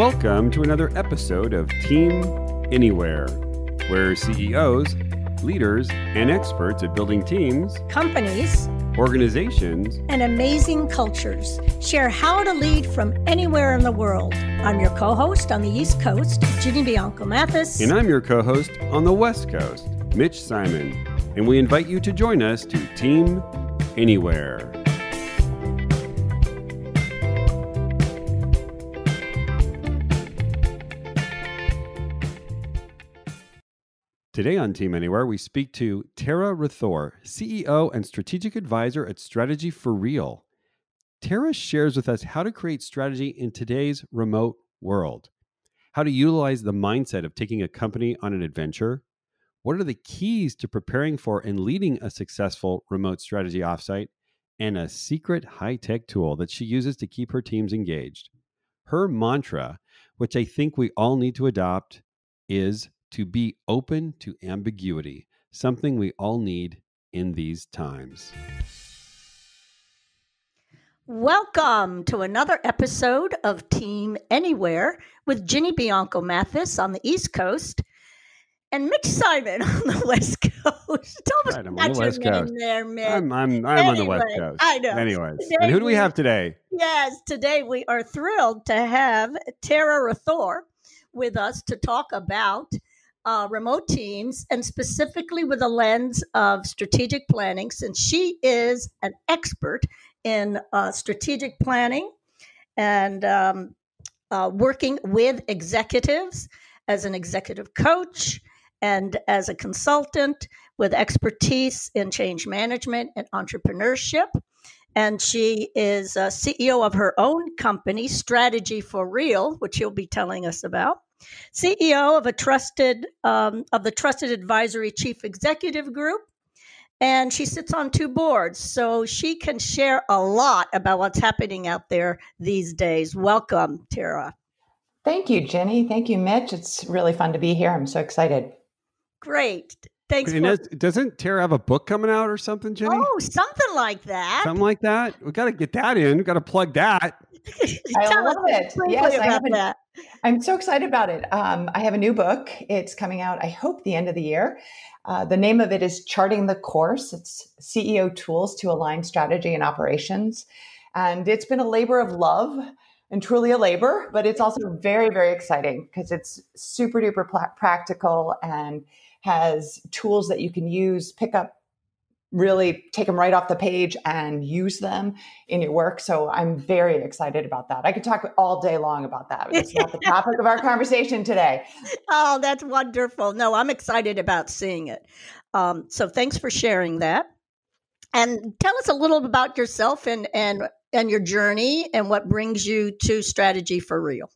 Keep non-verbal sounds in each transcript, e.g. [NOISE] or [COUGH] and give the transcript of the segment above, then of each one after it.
Welcome to another episode of Team Anywhere, where CEOs, leaders, and experts at building teams, companies, organizations, and amazing cultures share how to lead from anywhere in the world. I'm your co host on the East Coast, Ginny Bianco Mathis. And I'm your co host on the West Coast, Mitch Simon. And we invite you to join us to Team Anywhere. Today on Team Anywhere, we speak to Tara Rethore, CEO and Strategic Advisor at Strategy for Real. Tara shares with us how to create strategy in today's remote world, how to utilize the mindset of taking a company on an adventure, what are the keys to preparing for and leading a successful remote strategy offsite, and a secret high tech tool that she uses to keep her teams engaged. Her mantra, which I think we all need to adopt, is to be open to ambiguity, something we all need in these times. Welcome to another episode of Team Anywhere with Ginny Bianco Mathis on the East Coast and Mitch Simon [LAUGHS] on the West Coast. [LAUGHS] Tell right, I'm on the West Coast. There. I'm, I'm, I'm anyway, on the West Coast. I know. Anyways, today and who do we have today? Yes, today we are thrilled to have Tara Rethore with us to talk about uh, remote teams and specifically with a lens of strategic planning, since she is an expert in uh, strategic planning and um, uh, working with executives as an executive coach and as a consultant with expertise in change management and entrepreneurship. And she is CEO of her own company, Strategy for Real, which you'll be telling us about. CEO of a trusted um, of the Trusted Advisory Chief Executive Group, and she sits on two boards, so she can share a lot about what's happening out there these days. Welcome, Tara. Thank you, Jenny. Thank you, Mitch. It's really fun to be here. I'm so excited. Great. Thanks. For- doesn't Tara have a book coming out or something, Jenny? Oh, something like that. Something like that. We got to get that in. We got to plug that. [LAUGHS] I love it. Yes, I have that. I'm so excited about it. Um, I have a new book. It's coming out, I hope, the end of the year. Uh, the name of it is Charting the Course. It's CEO Tools to Align Strategy and Operations. And it's been a labor of love and truly a labor, but it's also very, very exciting because it's super duper pl- practical and has tools that you can use, pick up really take them right off the page and use them in your work. So I'm very excited about that. I could talk all day long about that. It's not the topic of our [LAUGHS] conversation today. Oh, that's wonderful. No, I'm excited about seeing it. Um, so thanks for sharing that. And tell us a little about yourself and and and your journey and what brings you to strategy for real.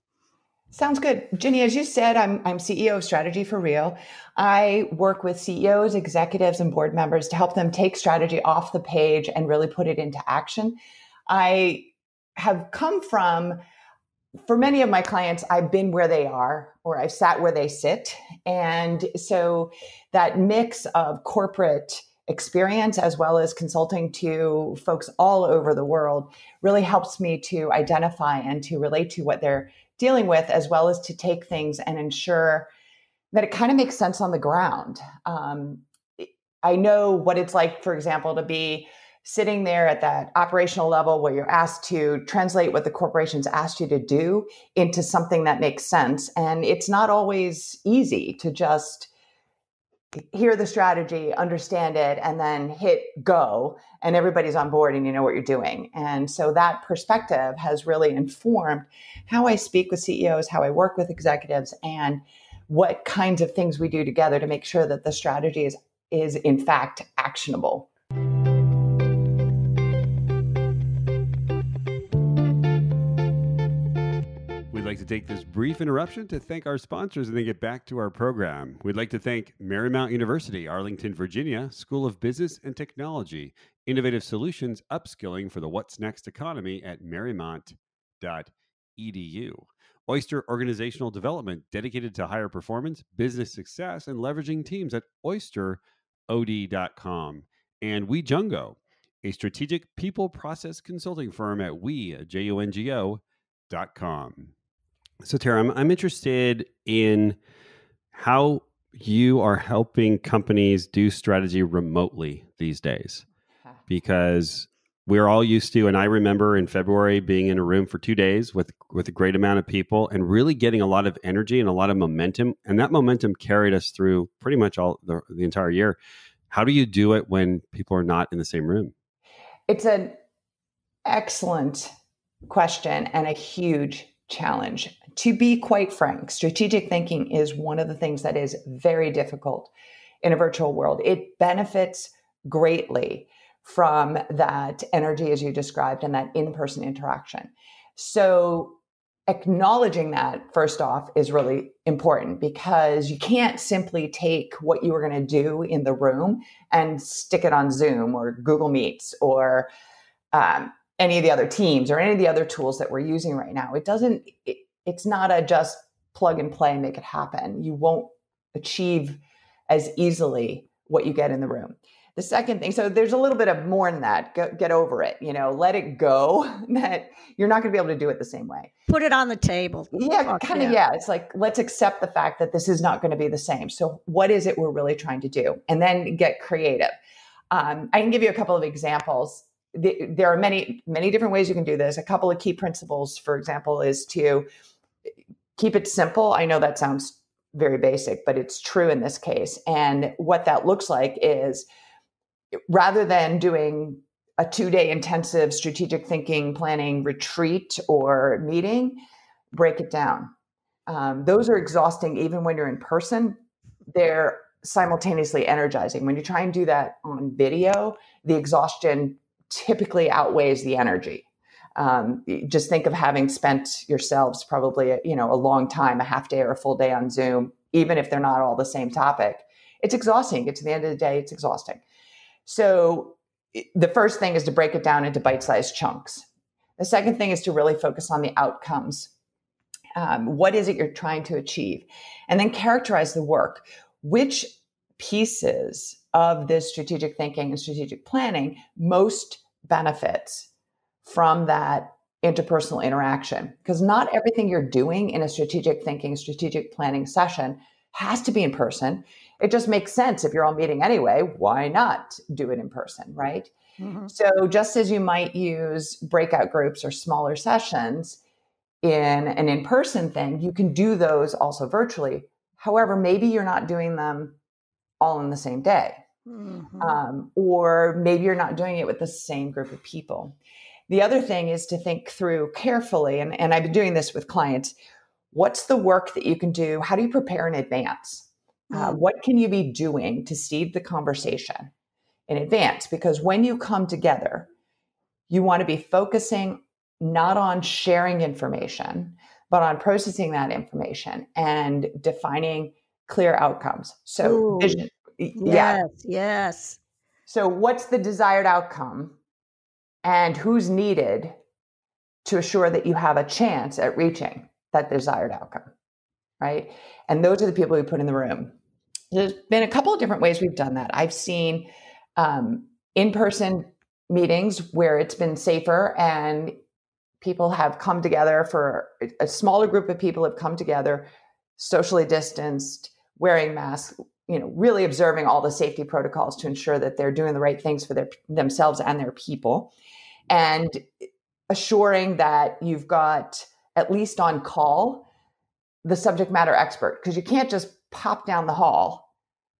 Sounds good. Ginny, as you said, I'm, I'm CEO of Strategy for Real. I work with CEOs, executives, and board members to help them take strategy off the page and really put it into action. I have come from, for many of my clients, I've been where they are or I've sat where they sit. And so that mix of corporate experience as well as consulting to folks all over the world really helps me to identify and to relate to what they're dealing with, as well as to take things and ensure that it kind of makes sense on the ground. Um, I know what it's like, for example, to be sitting there at that operational level where you're asked to translate what the corporation's asked you to do into something that makes sense. And it's not always easy to just hear the strategy, understand it, and then hit go, and everybody's on board and you know what you're doing. And so that perspective has really informed how I speak with CEOs, how I work with executives, and what kinds of things we do together to make sure that the strategy is, is in fact actionable. To take this brief interruption to thank our sponsors and then get back to our program. We'd like to thank Marymount University, Arlington, Virginia, School of Business and Technology, Innovative Solutions Upskilling for the What's Next economy at marymount.edu. Oyster Organizational Development, dedicated to higher performance, business success, and leveraging teams at oysterod.com. And WeJungo, a strategic people process consulting firm at we, com. So, Tara, I'm, I'm interested in how you are helping companies do strategy remotely these days. Because we're all used to and i remember in february being in a room for two days with with a great amount of people and really getting a lot of energy and a lot of momentum. And that momentum carried us through pretty much all the, the entire year. How do you do it when people are not in the same room? It's an excellent question and a huge challenge. To be quite frank, strategic thinking is one of the things that is very difficult in a virtual world. It benefits greatly from that energy, as you described, and that in person interaction. So, acknowledging that first off is really important because you can't simply take what you were going to do in the room and stick it on Zoom or Google Meets or um, any of the other teams or any of the other tools that we're using right now. It doesn't, it, it's not a just plug and play and make it happen. You won't achieve as easily what you get in the room. The second thing, so there's a little bit of more than that. Go, get over it, you know, let it go [LAUGHS] that you're not going to be able to do it the same way. Put it on the table. Yeah, kind of. Yeah. yeah. It's like, let's accept the fact that this is not going to be the same. So, what is it we're really trying to do? And then get creative. Um, I can give you a couple of examples the, there are many many different ways you can do this. A couple of key principles for example is to keep it simple. I know that sounds very basic but it's true in this case. And what that looks like is rather than doing a two day intensive strategic thinking planning retreat or meeting break it down. Um, those are exhausting even when you're in person. They're simultaneously energizing. When you try and do that on video the exhaustion typically outweighs the energy. Um, just think of having spent yourselves probably you know a long time, a half day or a full day on Zoom, even if they're not all the same topic. It's exhausting. Get to the end of the day, it's exhausting. So the first thing is to break it down into bite-sized chunks. The second thing is to really focus on the outcomes. Um, what is it you're trying to achieve? And then characterize the work. Which pieces of this strategic thinking and strategic planning most benefits from that interpersonal interaction. Because not everything you're doing in a strategic thinking strategic planning session has to be in person. It just makes sense if you're all meeting anyway why not do it in person right? Mm-hmm. so just as you might use breakout groups or smaller sessions in an in-person thing you can do those also virtually. However maybe you're not doing them all in the same day Mm-hmm. Um, or maybe you're not doing it with the same group of people. The other thing is to think through carefully, and, and I've been doing this with clients what's the work that you can do? How do you prepare in advance? Uh, mm. what can you be doing to seed the conversation in advance? Because when you come together, you want to be focusing not on sharing information, but on processing that information and defining clear outcomes. So, Ooh. vision, Yes, yeah. yes. So, what's the desired outcome and who's needed to assure that you have a chance at reaching that desired outcome? Right. And those are the people we put in the room. There's been a couple of different ways we've done that. I've seen um, in person meetings where it's been safer and people have come together for a smaller group of people have come together socially distanced wearing masks you know really observing all the safety protocols to ensure that they're doing the right things for their themselves and their people. And assuring that you've got at least on call the subject matter expert. Because you can't just pop down the hall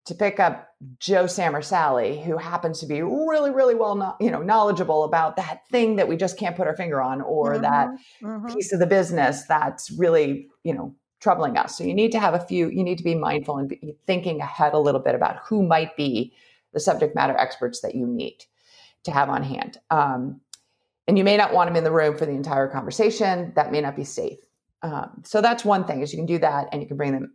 to pick up Joe, Sam, or Sally, who happens to be really, really well, you know, knowledgeable about that thing that we just can't put our finger on, or mm-hmm, that mm-hmm. piece of the business that's really, you know, troubling us. So you need to have a few, you need to be mindful and be thinking ahead a little bit about who might be the subject matter experts that you need to have on hand. Um, and you may not want them in the room for the entire conversation. That may not be safe. Um, so that's one thing is you can do that and you can bring them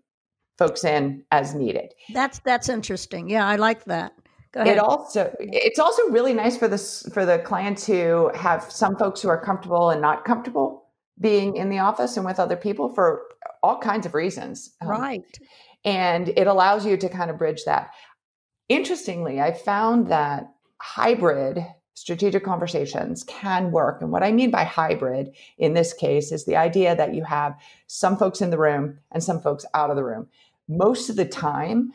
folks in as needed. That's that's interesting. Yeah, I like that. Go ahead. It also it's also really nice for this for the client to have some folks who are comfortable and not comfortable being in the office and with other people for all kinds of reasons. Um, right. And it allows you to kind of bridge that. Interestingly, I found that hybrid strategic conversations can work. And what I mean by hybrid in this case is the idea that you have some folks in the room and some folks out of the room. Most of the time,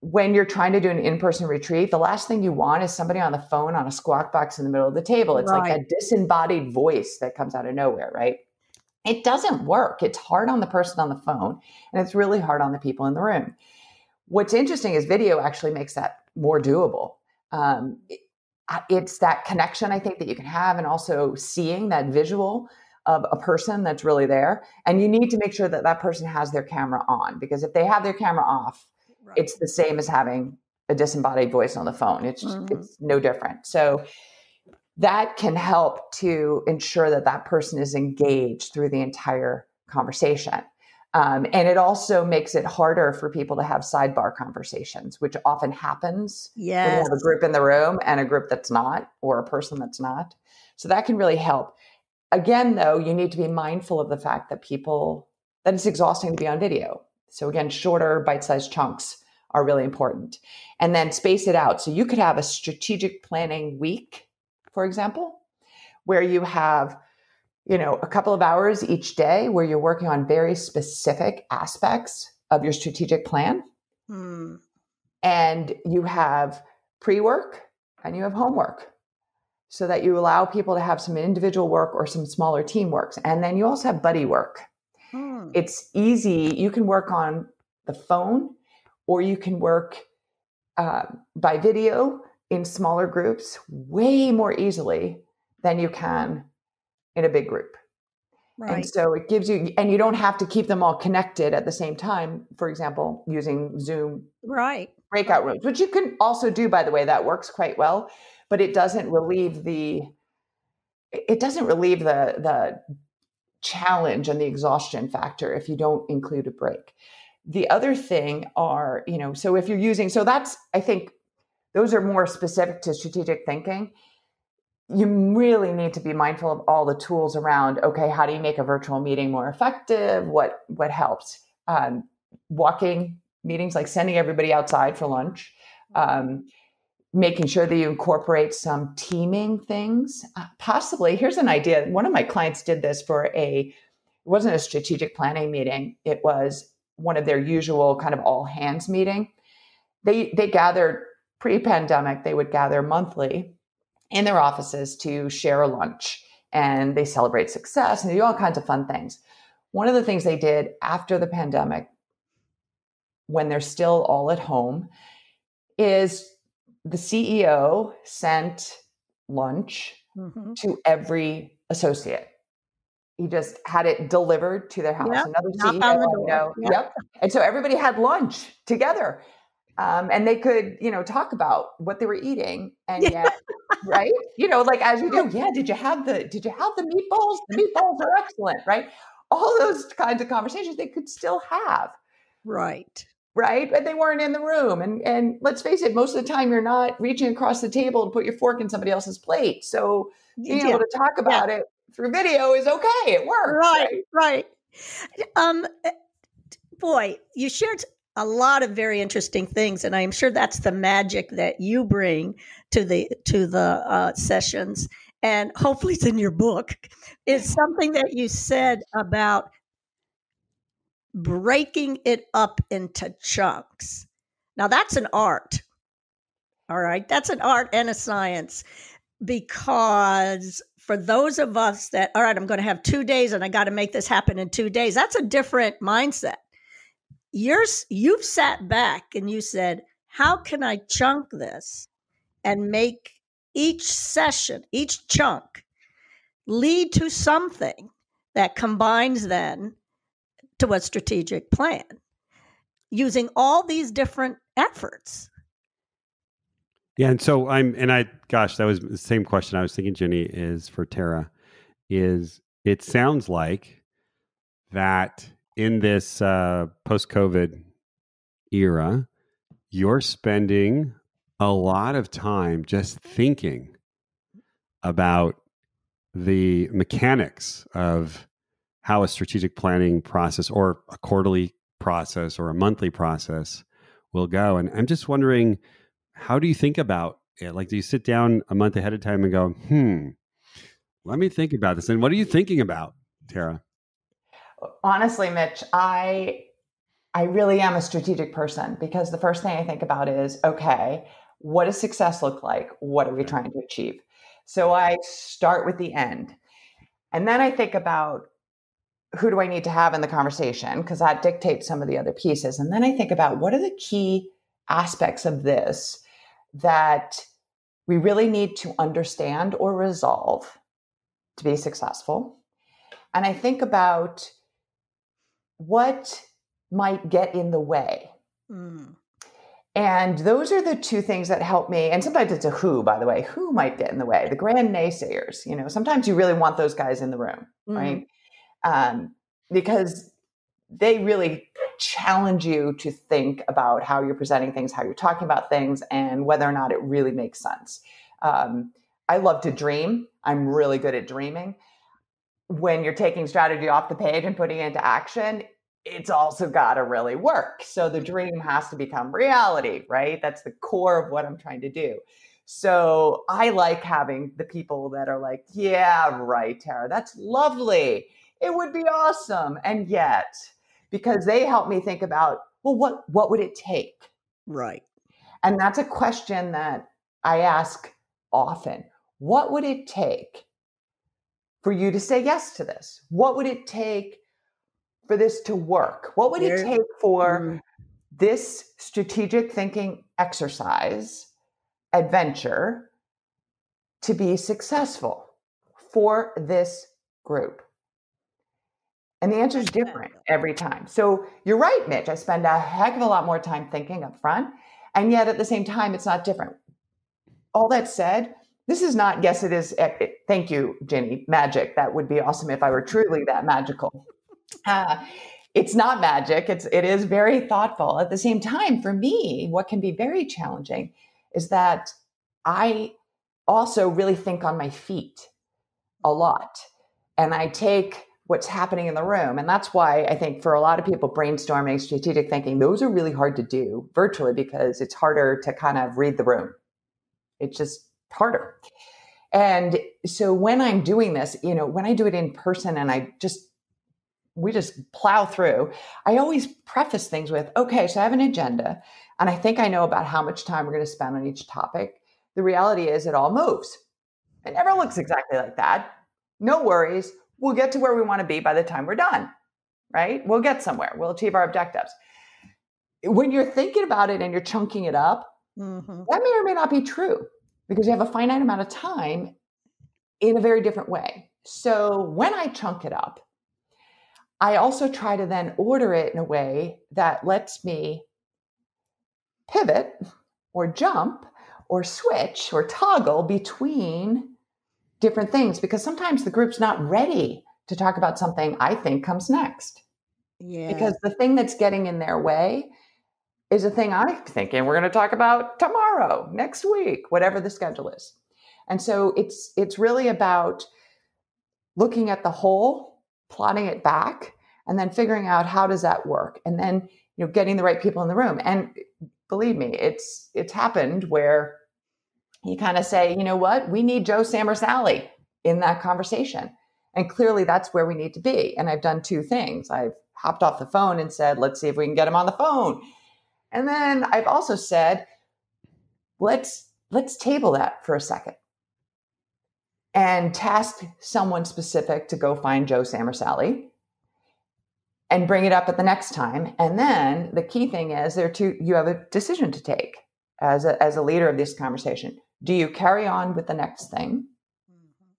when you're trying to do an in-person retreat, the last thing you want is somebody on the phone on a squawk box in the middle of the table. It's right. like a disembodied voice that comes out of nowhere, right? It doesn't work. It's hard on the person on the phone and it's really hard on the people in the room. What's interesting is video actually makes that more doable. Um, it, it's that connection I think that you can have and also seeing that visual of a person that's really there. And you need to make sure that that person has their camera on because if they have their camera off, right. it's the same as having a disembodied voice on the phone. It's mm-hmm. it's no different. So that can help to ensure that that person is engaged through the entire conversation. Um, and it also makes it harder for people to have sidebar conversations, which often happens Yeah, when you have a group in the room and a group that's not, or a person that's not. So that can really help. Again, though, you need to be mindful of the fact that people, that it's exhausting to be on video. So again, shorter bite sized chunks are really important. And then space it out. So you could have a strategic planning week, for example, where you have, you know, a couple of hours each day where you're working on very specific aspects of your strategic plan. Hmm. And you have pre work and you have homework so that you allow people to have some individual work or some smaller team works. And then you also have buddy work. Hmm. It's easy. You can work on the phone or you can work uh, by video in smaller groups way more easily than you can in a big group. Right. And so it gives you, and you don't have to keep them all connected at the same time. For example, using Zoom right breakout rooms, which you can also do, by the way, that works quite well, but it doesn't relieve the it doesn't relieve the the challenge and the exhaustion factor if you don't include a break. The other thing are, you know, so if you're using, so that's, I think those are more specific to strategic thinking. You really need to be mindful of all the tools around, okay, how do you make a virtual meeting more effective? What, what helps? Um, walking meetings, like sending everybody outside for lunch. Um, making sure that you incorporate some teaming things. Uh, possibly, here's an idea. One of my clients did this for a, it wasn't a strategic planning meeting. It was one of their usual kind of all hands meeting. They they gathered pre-pandemic. They would gather monthly in their offices to share a lunch, and they celebrate success and they do all kinds of fun things. One of the things they did after the pandemic, when they're still all at home, is the CEO sent lunch mm-hmm. to every associate. He just had it delivered to their house. Yep. Another CEO, Yep. yep. And so everybody had lunch together. Um, and they could, you know, talk about what they were eating, and yet, right? You know, like as you do, yeah. Did you have the Did you have the meatballs? The meatballs are excellent, right? All those kinds of conversations they could still have, right? Right? But they weren't in the room. And and let's face it, most of the time you're not reaching across the table to put your fork in somebody else's plate. So being yeah. able to talk about yeah. it through video is okay. It works. Right, right. right. Um eh, boy, you shared a lot of very interesting things and i'm sure that's the magic that you bring to the to the uh, sessions and hopefully it's in your book is [LAUGHS] something that you said about breaking it up into chunks. Now, that's an art. All right. That's an art and a science because for those of us that, all right, I'm going to have two days and I got to make this happen in two days, that's a different mindset. You're, you've sat back and you said, how can I chunk this and make each session, each chunk lead to something that combines then to a strategic plan using all these different efforts. Yeah, and so I'm, and I, gosh, that was the same question I was thinking, Jenny, is for Tara. Is it sounds like that in this uh, post COVID era, you're spending a lot of time just thinking about the mechanics of how a strategic planning process or a quarterly process or a monthly process will go. And I'm just wondering, how do you think about it? like, do you sit down a month ahead of time and go, hmm, let me think about this? And what are you thinking about, Tara? Honestly, Mitch, I I really am a strategic person because the first thing I think about is okay, what does success look like? What are we trying to achieve? So I start with the end. And then I think about who do I need to have in the conversation because that dictates some of the other pieces. And then I think about what are the key aspects of this that we really need to understand or resolve to be successful. And I think about what might get in the way. Mm. And those are the two things that help me. And sometimes it's a who, by the way, who might get in the way? The grand naysayers. You know, sometimes you really want those guys in the room, mm. right? Um, because they really challenge you to think about how you're presenting things, how you're talking about things, and whether or not it really makes sense. Um, I love to dream. I'm really good at dreaming. When you're taking strategy off the page and putting it into action, it's also got to really work. So the dream has to become reality, right? That's the core of what I'm trying to do. So I like having the people that are like, yeah, right, Tara, that's lovely. It would be awesome. And yet, because they help me think about, well, what what would it take? Right. And that's a question that I ask often. What would it take for you to say yes to this? What would it take for this to work? What would it take for mm. this strategic thinking exercise, adventure, to be successful for this group? And the answer is different every time. So you're right, Mitch. I spend a heck of a lot more time thinking up front. And yet at the same time, it's not different. All that said, this is not, yes, it is. Eh, thank you, Jenny. Magic. That would be awesome if I were truly that magical. Uh, it's not magic. It's it is very thoughtful. At the same time, for me, what can be very challenging is that I also really think on my feet a lot. And I take what's happening in the room. And that's why I think for a lot of people, brainstorming, strategic thinking, those are really hard to do virtually because it's harder to kind of read the room. It's just harder. And so when I'm doing this, you know, when I do it in person and I just, we just plow through, I always preface things with, okay, so I have an agenda and I think I know about how much time we're going to spend on each topic. The reality is it all moves. It never looks exactly like that. No worries we'll get to where we want to be by the time we're done, right? We'll get somewhere. We'll achieve our objectives. When you're thinking about it and you're chunking it up, mm-hmm. that may or may not be true because you have a finite amount of time in a very different way. So when I chunk it up, I also try to then order it in a way that lets me pivot or jump or switch or toggle between different things because sometimes the group's not ready to talk about something I think comes next. Yeah. Because the thing that's getting in their way is a thing I'm thinking we're going to talk about tomorrow, next week, whatever the schedule is. And so it's it's really about looking at the whole, plotting it back, and then figuring out how does that work, and then you know getting the right people in the room. And believe me, it's it's happened where you kind of say, you know what, we need Joe, Sam, or Sally in that conversation. And clearly that's where we need to be. And I've done two things. I've hopped off the phone and said, let's see if we can get him on the phone. And then I've also said, let's let's table that for a second and task someone specific to go find Joe, Sam, or Sally and bring it up at the next time. And then the key thing is there two you have a decision to take as a, as a leader of this conversation. Do you carry on with the next thing? Mm-hmm.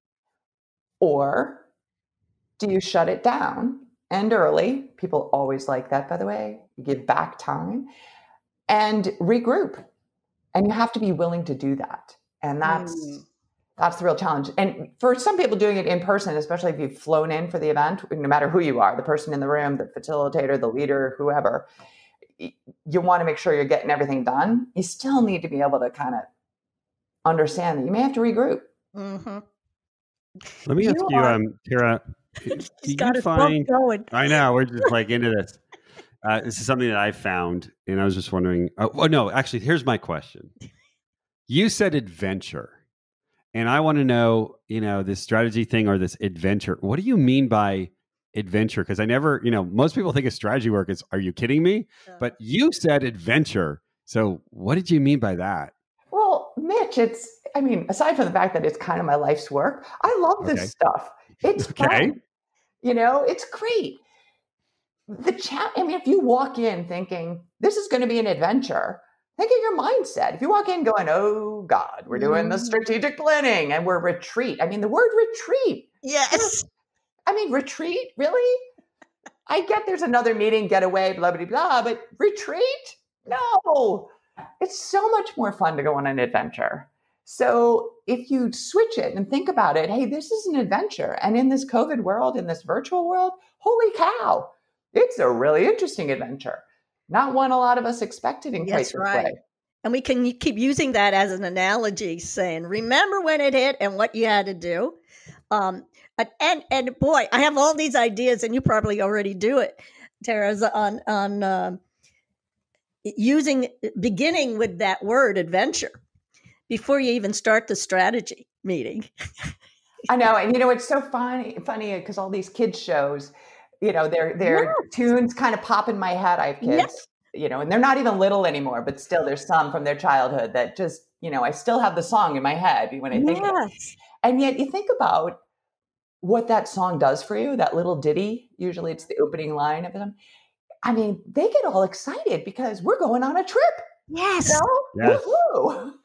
Or do you shut it down and early? People always like that, by the way. You give back time and regroup. And you have to be willing to do that. And that's mm. that's the real challenge. And for some people doing it in person, especially if you've flown in for the event, no matter who you are, the person in the room, the facilitator, the leader, whoever, you want to make sure you're getting everything done. You still need to be able to kind of understand that you may have to regroup. Mm-hmm. Let me you ask you, are, um, Tara. [LAUGHS] Do you find? I know we're just like into this. Uh, this is something that I found, and I was just wondering. Uh, oh no, actually, here's my question. You said adventure. And I want to know, you know, this strategy thing or this adventure. What do you mean by adventure? Because I never, you know, most people think of strategy work is, are you kidding me? But you said adventure. So what did you mean by that? It's, I mean, aside from the fact that it's kind of my life's work, I love this Okay. stuff. It's [LAUGHS] Okay. fun. You know, it's great. The chat, I mean, if you walk in thinking this is going to be an adventure, think of your mindset. If you walk in going, oh God, we're doing the Mm. strategic planning and we're retreat. I mean, the word retreat Yes. I mean, retreat, really? I get there's another meeting, get away, blah, blah, blah, but retreat? No. It's so much more fun to go on an adventure. So if you switch it and think about it, hey, this is an adventure. And in this COVID world, in this virtual world, holy cow, it's a really interesting adventure. Not one a lot of us expected in quite That's right. way. And we can keep using that as an analogy, saying, remember when it hit and what you had to do. Um, and, and, and boy, I have all these ideas, and you probably already do it, Tara's on, on um using, beginning with that word adventure before you even start the strategy meeting. I know, and you know it's so funny, funny because all these kids shows, you know, their their Yes. tunes kind of pop in my head. I have kids, Yes. you know, and they're not even little anymore, but still, there's some from their childhood that just, you know, I still have the song in my head when I think of it. Yes. And yet, you think about what that song does for you. That little ditty, usually it's the opening line of them. I mean, they get all excited because we're going on a trip. Yes. You know? Yes. Woohoo! [LAUGHS]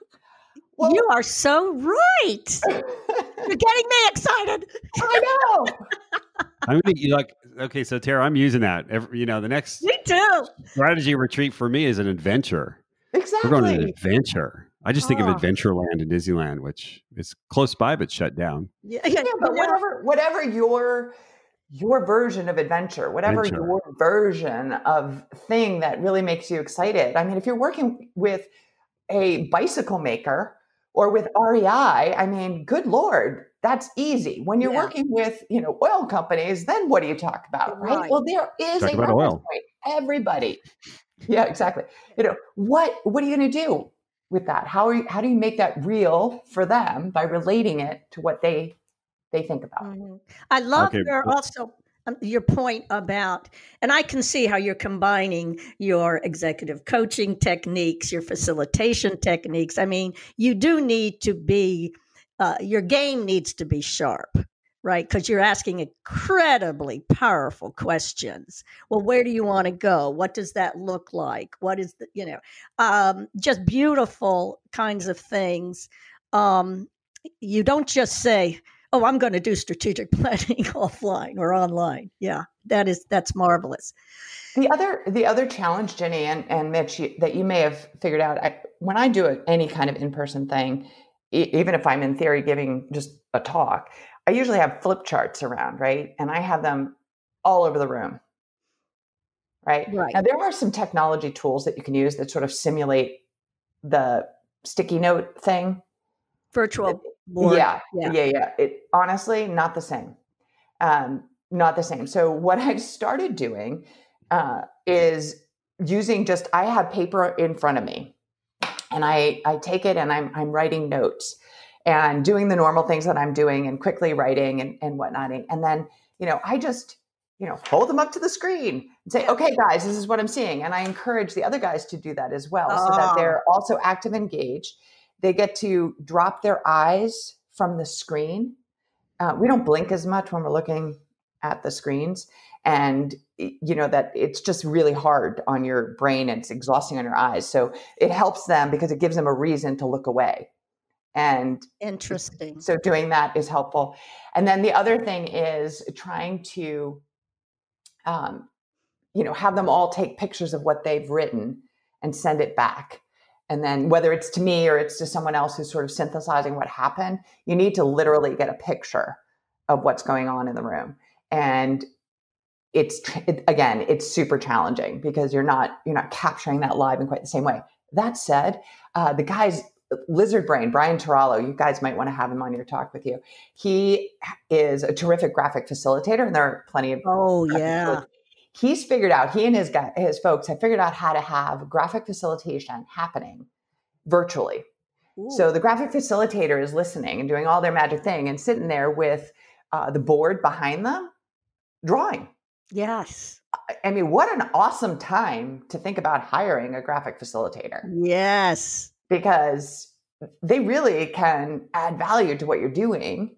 Well, you are so right. [LAUGHS] You're getting me excited. I know. [LAUGHS] I'm gonna you like okay, so Tara, I'm using that. Every, you know, the next Me too. strategy retreat for me is an adventure. Exactly. We're going on an adventure. I just think of Ah. Adventureland in Disneyland, which is close by but shut down. Yeah, yeah, yeah, but you whatever whatever your your version of adventure, whatever Adventure. your version of thing that really makes you excited. I mean, if you're working with a bicycle maker or with mm-hmm. REI, I mean, good lord, that's easy. When you're Yeah. working with, you know, oil companies, then what do you talk about, right? Right. Well, there is Talk a about oil. point. Everybody. [LAUGHS] Yeah, exactly. You know, what what are you going to do with that? How are you, how do you make that real for them by relating it to what they they think about? Mhm. I love Okay, your but- also um, your point about, and I can see how you're combining your executive coaching techniques, your facilitation techniques. I mean, you do need to be, uh, your game needs to be sharp, right? Because you're asking incredibly powerful questions. Well, where do you want to go? What does that look like? What is the, you know, um, just beautiful kinds of things. Um, you don't just say, oh i'm going to do strategic [LAUGHS] planning offline or online yeah that is that's marvelous The other the other challenge, Jenny and, and Mitch, you, that you may have figured out I, when I do a, any kind of in person thing, e- even if I'm in theory giving just a talk, I usually have flip charts around, right? And I have them all over the room, right? Right. Now there are some technology tools that you can use that sort of simulate the sticky note thing. virtual board Yeah, yeah. yeah, yeah. It honestly not the same. Um, not the same. So what [LAUGHS] I've started doing uh, is using just I have paper in front of me, and I I take it and I'm I'm writing notes and doing the normal things that I'm doing and quickly writing and and whatnot. And then you know I just you know hold them up to the screen and say, okay, guys, this is what I'm seeing, and I encourage the other guys to do that as well, so that Ah. they're also active, engaged. They get to drop their eyes from the screen. Uh, we don't blink as much when we're looking at the screens and you know that it's just really hard on your brain and it's exhausting on your eyes. So it helps them because it gives them a reason to look away. And interesting. so doing that is helpful. And then the other thing is trying to um, you know have them all take pictures of what they've written and send it back and then whether it's to me or it's to someone else who's sort of synthesizing what happened you need to literally get a picture of what's going on in the room. And it's it, again it's super challenging because you're not you're not capturing that live in quite the same way. That said uh, the guys lizard brain brian Tarallo, you guys might want to have him on your talk with you. He is a terrific graphic facilitator and there are plenty of oh yeah he's figured out he and his guy, his folks have figured out how to have graphic facilitation happening virtually Ooh. So the graphic facilitator is listening and doing all their magic thing and sitting there with uh, the board behind them drawing. Yes. I mean, what an awesome time to think about hiring a graphic facilitator. Yes. Because they really can add value to what you're doing,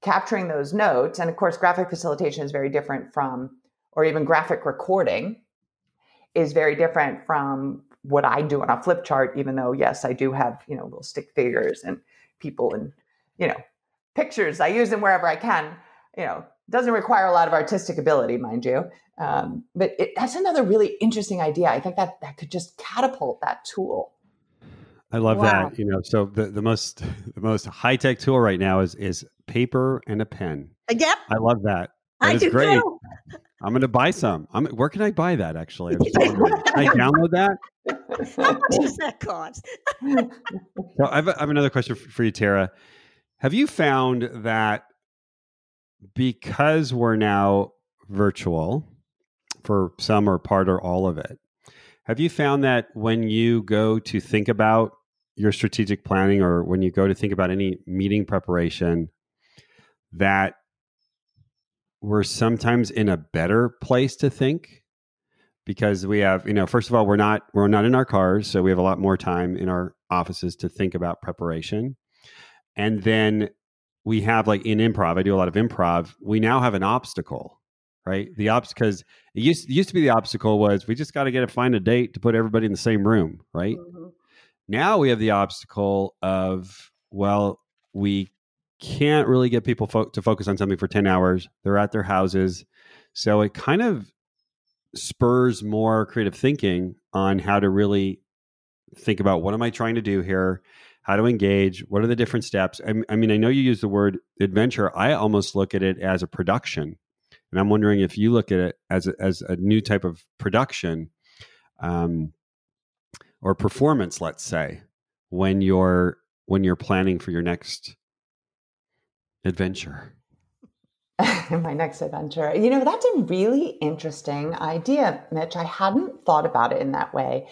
capturing those notes. And of course, graphic facilitation is very different from, or even graphic recording is very different from what I do on a flip chart, even though, yes, I do have, you know, little stick figures and people and, you know, pictures. I use them wherever I can. You know, doesn't require a lot of artistic ability, mind you. Um, but it, that's another really interesting idea. I think that that could just catapult that tool. I love wow. that. You know, so the, the most the most high tech tool right now is is paper and a pen. Yep. I love that. That I do great. Too. I'm going to buy some. I'm, where can I buy that? Actually, [LAUGHS] can I download that? How much does that cost? [LAUGHS] so I have, I have another question for you, Tara. Have you found that because we're now virtual for some or part or all of it, have you found that when you go to think about your strategic planning or when you go to think about any meeting preparation, that we're sometimes in a better place to think because we have you know first of all we're not we're not in our cars so we have a lot more time in our offices to think about preparation. And then we have like in improv i do a lot of improv we now have an obstacle right? The obstacle because it used, it used to be the obstacle was we just got to get to find a date to put everybody in the same room right? Mm-hmm. now we have the obstacle of well we can't really get people fo- to focus on something for 10 hours. They're at their houses. So it kind of spurs more creative thinking on how to really think about what am I trying to do here? How to engage? What are the different steps? I, mean, I know you use the word adventure. I almost look at it as a production. And I'm wondering if you look at it as a, as a new type of production um, or performance, let's say, when you're when you're planning for your next adventure? [LAUGHS] My next adventure. You know, that's a really interesting idea, Mitch. I hadn't thought about it in that way.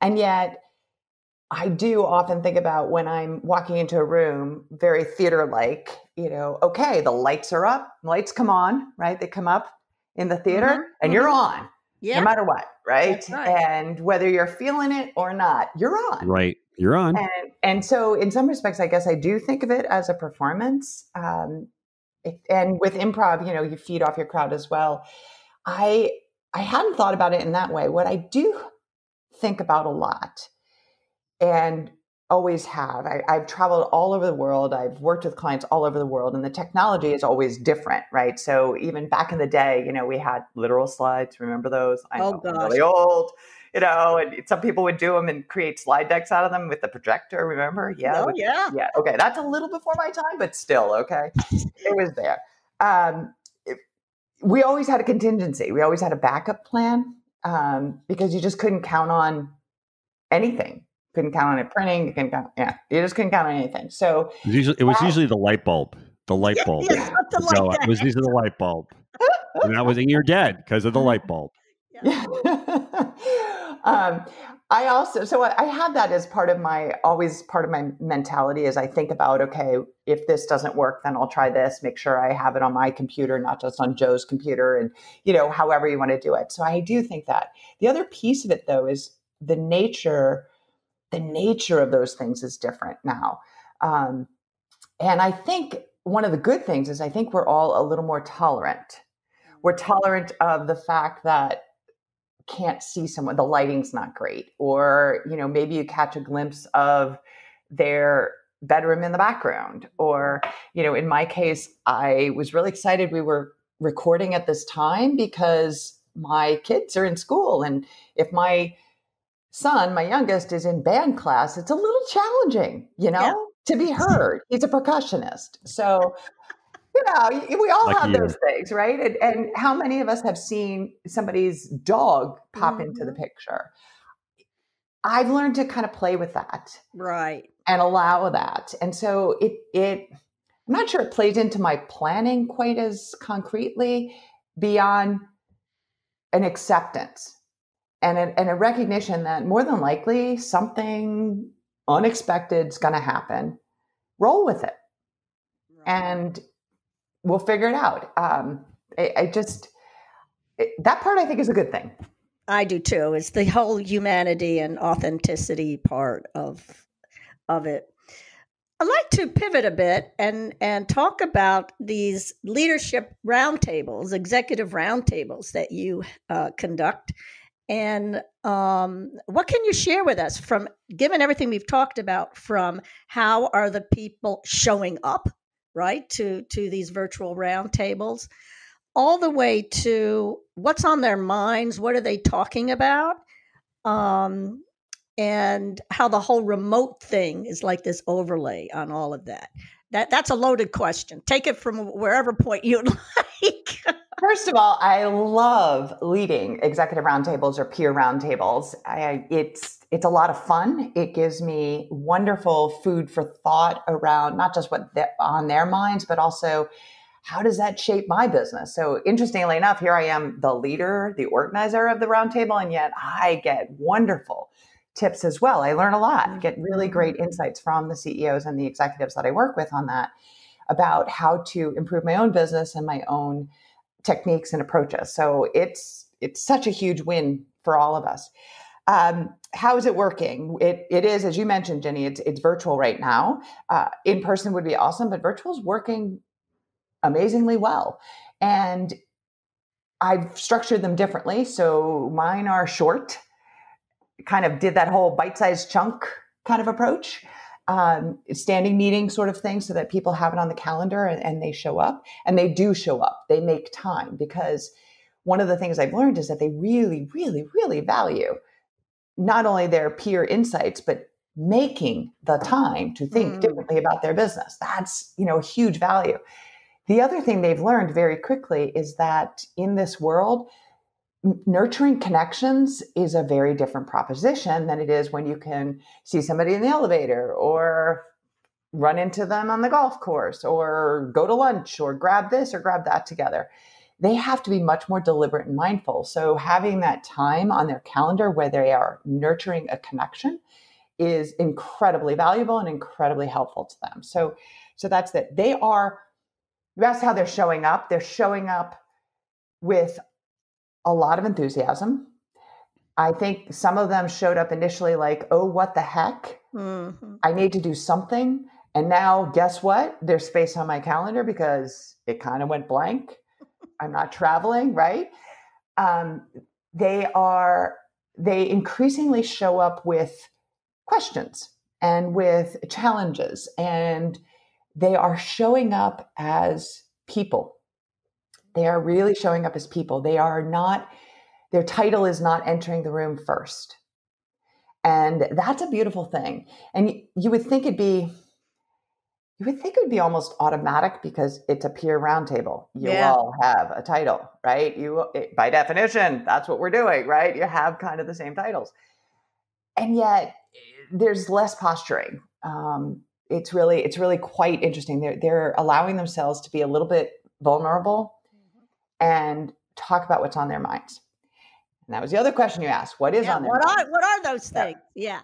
And yet, I do often think about when I'm walking into a room, very theater like, you know, okay, the lights are up, lights come on, right? They come up in the theater mm-hmm. and you're mm-hmm. on. Yeah. No matter what, right? right? And whether you're feeling it or not, you're on. Right. You're on. And, and so, in some respects, I guess I do think of it as a performance. Um, it, and with improv, you know, you feed off your crowd as well. I I hadn't thought about it in that way. What I do think about a lot, and always have. I, have traveled all over the world. I've worked with clients all over the world, and the technology is always different, right? So even back in the day, you know, we had literal slides. Remember those? Oh gosh, really old you know, and some people would do them and create slide decks out of them with the projector. Remember? Yeah. Oh, yeah. Yeah. Okay. That's a little before my time, but still, okay. it was there. Um, it, we always had a contingency. We always had a backup plan um, because you just couldn't count on anything. Couldn't count on it printing. You couldn't count. Yeah. You just couldn't count on anything. So it was usually, it was usually the light bulb. The light bulb. Yeah, so it was usually the light bulb. and that was in your dead because of the light bulb. Yeah. [LAUGHS] um, I also, so I, I have that as part of my, always part of my mentality as I think about, okay, if this doesn't work, then I'll try this, make sure I have it on my computer, not just on Joe's computer and, you know, however you want to do it. So I do think that. The other piece of it though is the nature, the nature of those things is different now. Um, and I think one of the good things is I think we're all a little more tolerant. We're tolerant of the fact that can't see someone the lighting's not great or you know maybe you catch a glimpse of their bedroom in the background or you know in my case i was really excited we were recording at this time because my kids are in school and if my son my youngest is in band class it's a little challenging you know yeah. to be heard he's a percussionist so you know, we all have those things, right? And, and, how many of us have seen somebody's dog pop mm-hmm. into the mm-hmm. picture? I've learned to kind of play with that, right, and allow that. And so it it I'm not sure it plays into my planning quite as concretely beyond an acceptance and a, and a recognition that more than likely something unexpected is going to happen, roll with it. Right. And we'll figure it out. Um, I, I just, it, that part I think is a good thing. I do too. It's the whole humanity and authenticity part of of it. I'd like to pivot a bit and and talk about these leadership roundtables, executive roundtables that you uh, conduct, and um, what can you share with us from given everything we've talked about from how are the people showing up right to to these virtual roundtables all the way to what's on their minds what are they talking about um, and how the whole remote thing is like this overlay on all of that? That that's a loaded question. Take it from wherever point you'd [LAUGHS] like First of all, I love leading executive roundtables or peer roundtables. It's it's a lot of fun. It gives me wonderful food for thought around not just what on their minds, but also how does that shape my business? So interestingly enough, here I am, the leader, the organizer of the roundtable, and yet I get wonderful tips as well. I learn a lot, mm-hmm. get really great insights from the CEOs and the executives that I work with on that about how to improve my own business and my own techniques and approaches. So it's it's such a huge win for all of us. Um, how is it working? It, it is, as you mentioned, Jenny, it's, it's virtual right now. Uh, in person would be awesome, but virtual is working amazingly well. And I've structured them differently. So mine are short, kind of did that whole bite sized chunk kind of approach um, standing meeting sort of thing so that people have it on the calendar and, and they show up and they do show up. They make time because one of the things I've learned is that they really, really, really value not only their peer insights, but making the time to think mm. differently about their business. That's, you know, a huge value. The other thing they've learned very quickly is that in this world, nurturing connections is a very different proposition than it is when you can see somebody in the elevator or run into them on the golf course or go to lunch or grab this or grab that together. They have to be much more deliberate and mindful. So, having that time on their calendar where they are nurturing a connection is incredibly valuable and incredibly helpful to them. So, so that's that. They are, asked how they're showing up. They're showing up with a lot of enthusiasm. I think some of them showed up initially like, oh, what the heck? Mm-hmm. I need to do something. And now, guess what? There's space on my calendar because it kind of went blank. [LAUGHS] I'm not traveling, right? Um, they are, they increasingly show up with questions and with challenges, and they are showing up as people they are really showing up as people. They are not, their title is not entering the room first. And that's a beautiful thing. And you, would think it'd be, you would think it would be almost automatic because it's a peer roundtable. You yeah. all have a title, right? You, by definition, that's what we're doing, right? You have kind of the same titles, and yet there's less posturing. Um, it's really, it's really quite interesting. They're they're allowing themselves to be a little bit vulnerable and talk about what's on their minds. And that was the other question you asked. What is yeah, on their what mind? Are, what are those things? Yeah. yeah.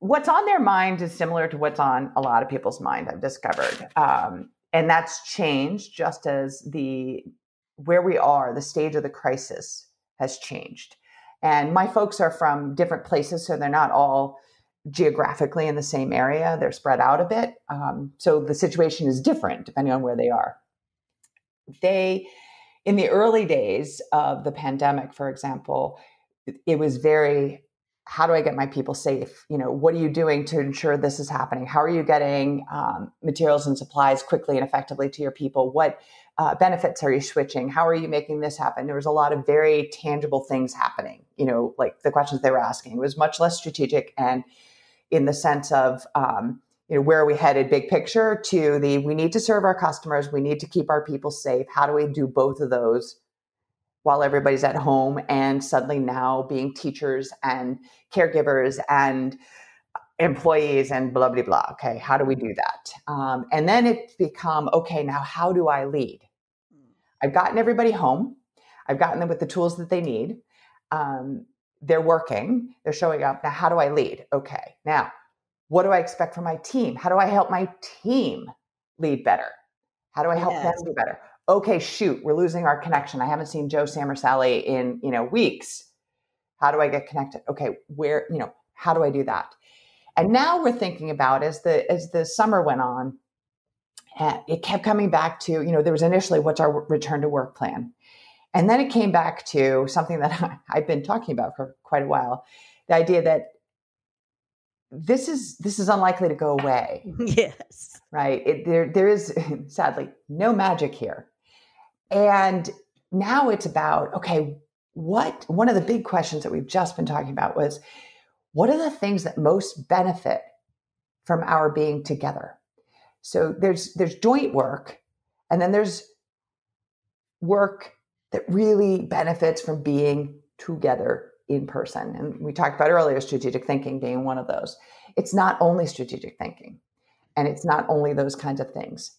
What's on their mind is similar to what's on a lot of people's mind, I've discovered. Um, and that's changed just as the where we are, the stage of the crisis has changed. And my folks are from different places, so they're not all geographically in the same area. They're spread out a bit. Um, so the situation is different depending on where they are. They in the early days of the pandemic, for example, it was very how do I get my people safe? You know, what are you doing to ensure this is happening? How are you getting um, materials and supplies quickly and effectively to your people? What uh, benefits are you switching? How are you making this happen? There was a lot of very tangible things happening. You know, like the questions they were asking it was much less strategic and in the sense of um, you know where are we headed? Big picture to the we need to serve our customers. We need to keep our people safe. How do we do both of those while everybody's at home and suddenly now being teachers and caregivers and employees and blah blah blah? Okay how do we do that? Um, and then it's become okay now how do i lead? I've gotten everybody home. I've gotten them with the tools that they need. Um, they're working. They're showing up. Now how do i lead? Okay now what do I expect from my team? How do I help my team lead better? How do I help yes. them do better? Okay, shoot, we're losing our connection. I haven't seen Joe, Sam, or Sally in you know weeks. How do I get connected? Okay, where you know how do I do that? And now we're thinking about as the as the summer went on, eh, it kept coming back to you know there was initially what's our return to work plan, and then it came back to something that [LAUGHS] I've been talking about for quite a while, the idea that this is this is unlikely to go away. [LAUGHS] Yes. Right. It, there there is [LAUGHS] sadly no magic here. And now it's about okay, what one of the big questions that we've just been talking about was what are the things that most benefit from our being together? So there's there's joint work and then there's work that really benefits from being together in person. And we talked about earlier strategic thinking being one of those. It's not only strategic thinking and it's not only those kinds of things,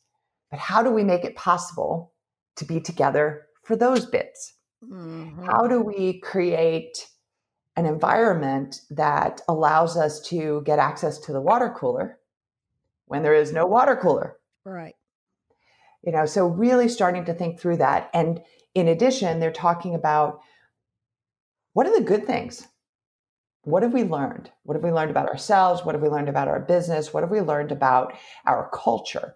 but how do we make it possible to be together for those bits? Mm-hmm. How do we create an environment that allows us to get access to the water cooler when there is no water cooler? Right. You know, so really starting to think through that. And in addition, they're talking about what are the good things? What have we learned? What have we learned about ourselves? What have we learned about our business? What have we learned about our culture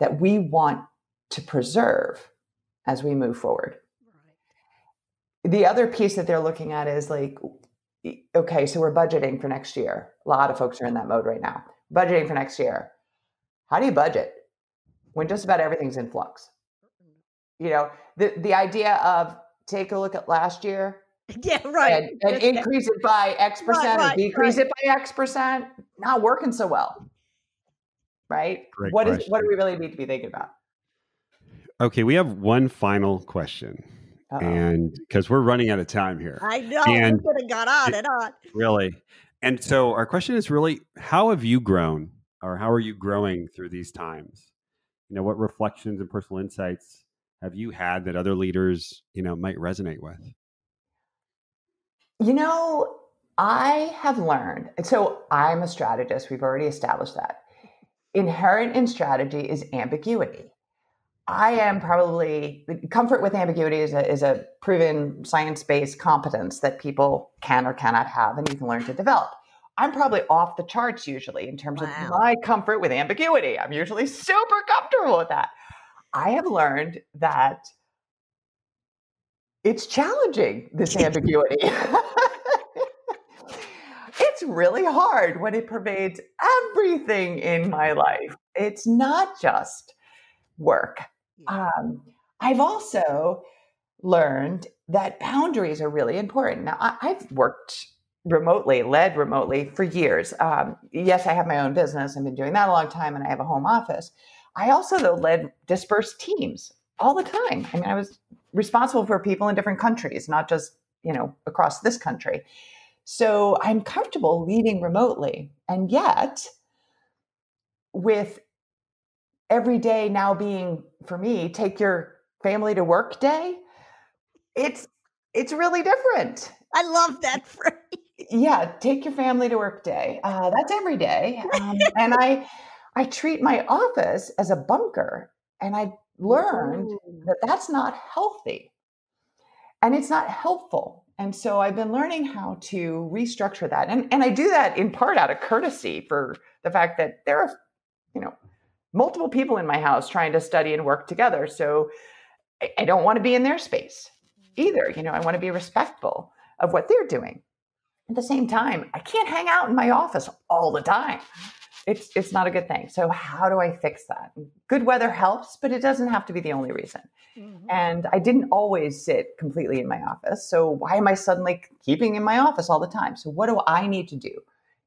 that we want to preserve as we move forward? The other piece that they're looking at is like, okay, so we're budgeting for next year. A lot of folks are in that mode right now. Budgeting for next year. How do you budget when just about everything's in flux? Mm. You know, the, the idea of take a look at last year [LAUGHS] Yeah, right. And, and increase it by X percent right, right, or decrease right. it by X percent, not working so well. Right? Great what question. is what do we really need to be thinking about? Okay, we have one final question. Uh-oh. And because we're running out of time here. I know and we could have got on and on. Really. And so our question is really how have you grown or how are you growing through these times? You know, what reflections and personal insights have you had that other leaders, you know, might resonate with? You know, I have learned, so I'm a strategist. We've already established that. Inherent in strategy is ambiguity. I am probably comfort with ambiguity is a, is a proven science based competence that people can or cannot have, and you can learn to develop. I'm probably off the charts usually in terms wow. of my comfort with ambiguity. I'm usually super comfortable with that. I have learned that it's challenging, this ambiguity. it's really hard when it pervades everything in my life. It's not just work. Um, I've also learned that boundaries are really important. Now, I, have worked remotely, led remotely for years. Um, yes, I have my own business. I've been doing that a long time, and I have a home office. I also, though, led dispersed teams all the time. I mean, I was responsible for people in different countries, not just, you know, across this country. So I'm comfortable leading remotely. And yet, with every day now being for me, take your family to work day, it's it's really different. I love that [LAUGHS] phrase. Yeah, take your family to work day. Uh, that's every day, um, and I I treat my office as a bunker, and I learned Ooh. that that's not healthy and it's not helpful. And so I've been learning how to restructure that. And, and I do that in part out of courtesy for the fact that there are, you know, multiple people in my house trying to study and work together. So I, I don't want to be in their space mm-hmm. either. You know, I want to be respectful of what they're doing. At the same time, I can't hang out in my office all the time it's it's not a good thing. So how do I fix that? Good weather helps, but it doesn't have to be the only reason. Mm-hmm. And I didn't always sit completely in my office. So why am I suddenly keeping in my office all the time? So what do I need to do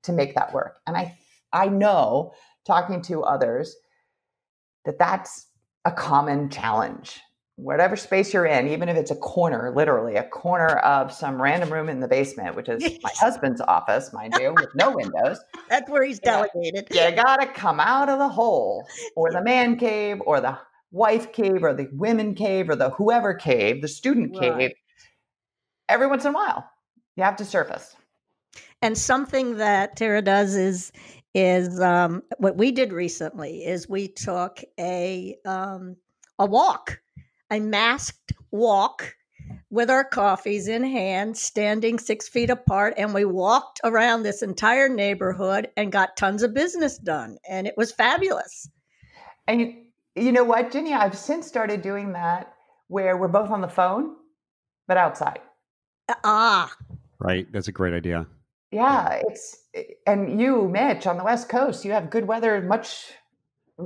to make that work? And I I know talking to others that that's a common challenge whatever space you're in, even if it's a corner, literally a corner of some random room in the basement, which is my [LAUGHS] husband's office, mind you, with no windows. [LAUGHS] That's where he's delegated. You, you got to come out of the hole or the man cave or the wife cave or the women cave or the whoever cave, the student right. cave. Every once in a while, you have to surface. And something that Tara does is is um, what we did recently is we took a um, a walk, a masked walk with our coffees in hand, standing six feet apart, and we walked around this entire neighborhood and got tons of business done, and it was fabulous. And you, you know what, Ginny? I've since started doing that where we're both on the phone, but outside. Ah, Right. That's a great idea. Yeah, it's and you, Mitch, on the West Coast, you have good weather much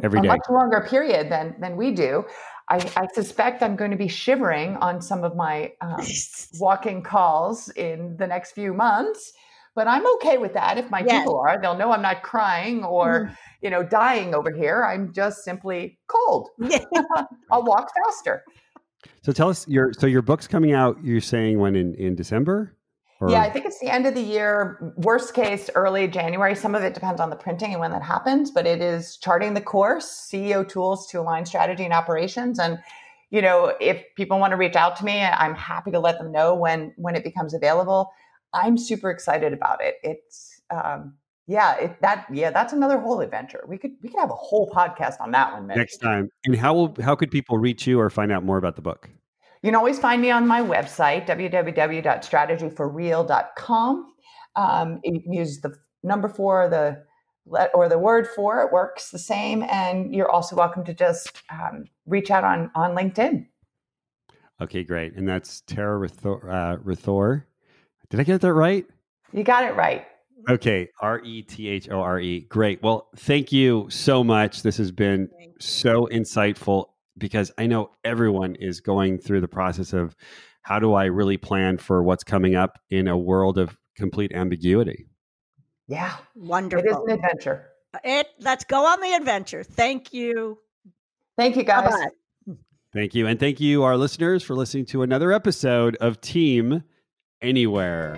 Every a much longer period than than we do. I, I suspect I'm going to be shivering on some of my um, [LAUGHS] walking calls in the next few months, but I'm okay with that. If my Yes. people are, they'll know I'm not crying or you know dying over here. I'm just simply cold. [LAUGHS] I'll walk faster. So tell us your so your book's coming out. You're saying when in in December? Or, Yeah, I think it's the end of the year. Worst case, early January. Some of it depends on the printing and when that happens, but it is charting the course, CEO tools to align strategy and operations. And you know, if people want to reach out to me, I'm happy to let them know when when it becomes available. I'm super excited about it. It's um, yeah, it, that yeah, that's another whole adventure. We could we could have a whole podcast on that one. Mitch. next time. And how will how could people reach you or find out more about the book? You can always find me on my website, www.strategyforreal.com. Um, you can use the number four, the let or the word for it works the same. And you're also welcome to just um, reach out on on LinkedIn. Okay, great. And that's Tara Rethore. Uh, Rethore. Did I get that right? You got it right. Okay, R E T H O R E. Great. Well, thank you so much. This has been so insightful because I know everyone is going through the process of how do I really plan for what's coming up in a world of complete ambiguity. Yeah, Wonderful. it is an adventure. Uh, it, let's go on the adventure. Thank you. Thank you, guys. Bye-bye. Hmm. Thank you. And thank you, our listeners, for listening to another episode of Team Anywhere.